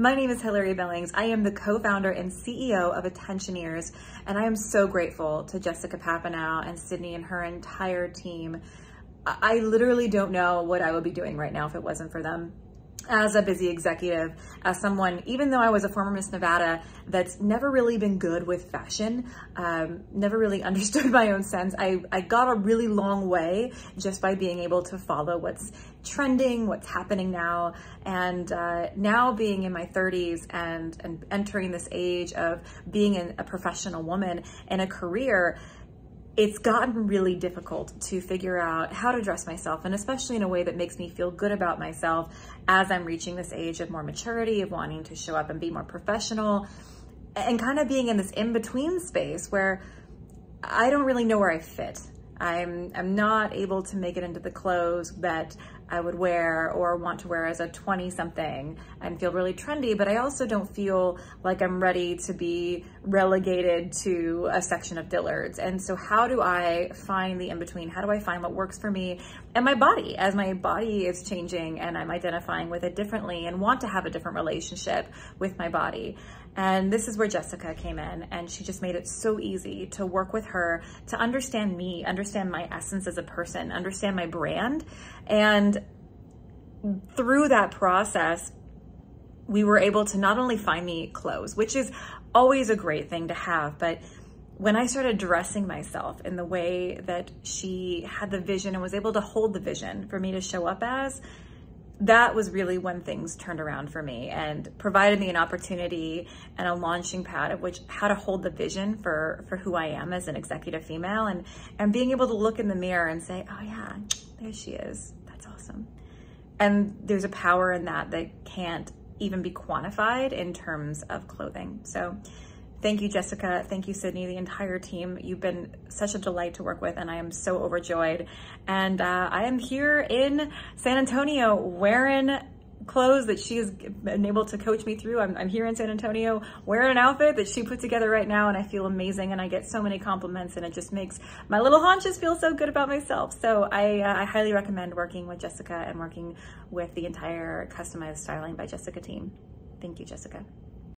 My name is Hilary Billings. I am the co-founder and CEO of Attentioneers, and I am so grateful to Jessica Papineau and Sydney and her entire team. I literally don't know what I would be doing right now if it wasn't for them as a busy executive, as someone, even though I was a former Miss Nevada, that's never really been good with fashion, um, never really understood my own sense, I, I got a really long way just by being able to follow what's trending, what's happening now. And uh, now being in my 30s and, and entering this age of being a professional woman in a career, it's gotten really difficult to figure out how to dress myself and especially in a way that makes me feel good about myself as I'm reaching this age of more maturity, of wanting to show up and be more professional and kind of being in this in-between space where I don't really know where I fit. I'm, I'm not able to make it into the clothes that I would wear or want to wear as a 20 something and feel really trendy, but I also don't feel like I'm ready to be relegated to a section of Dillard's. And so how do I find the in-between? How do I find what works for me and my body as my body is changing and I'm identifying with it differently and want to have a different relationship with my body? And this is where Jessica came in and she just made it so easy to work with her, to understand me, understand my essence as a person, understand my brand. And through that process, we were able to not only find me clothes, which is always a great thing to have, but when I started dressing myself in the way that she had the vision and was able to hold the vision for me to show up as, that was really when things turned around for me and provided me an opportunity and a launching pad of which how to hold the vision for for who I am as an executive female and and being able to look in the mirror and say, "Oh yeah, there she is. That's awesome." And there's a power in that that can't even be quantified in terms of clothing. So Thank you, Jessica. Thank you, Sydney, the entire team. You've been such a delight to work with, and I am so overjoyed. And uh, I am here in San Antonio wearing clothes that she has been able to coach me through. I'm, I'm, here in San Antonio wearing an outfit that she put together right now and I feel amazing and I get so many compliments and it just makes my little haunches feel so good about myself. So I, uh, I highly recommend working with Jessica and working with the entire Customized Styling by Jessica team. Thank you, Jessica.